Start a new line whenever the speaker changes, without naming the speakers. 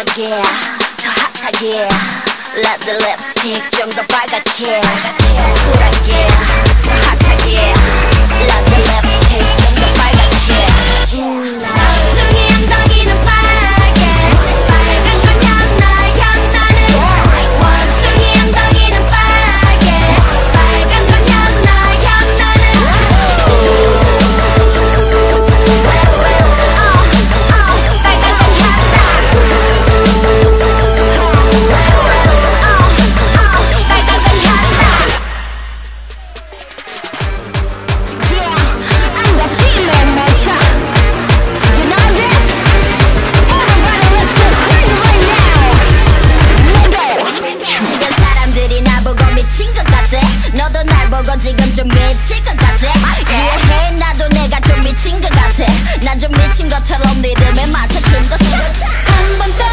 쿨하게 더 핫하게 Let the lipstick 좀 더 빨갛게 쿨하게 더 핫하게 미칠 것 같아. 이해해? 나도 내가 좀 미친 것 같아. 난 좀 미친 것처럼 리듬에 맞춰준 것처럼
한번 더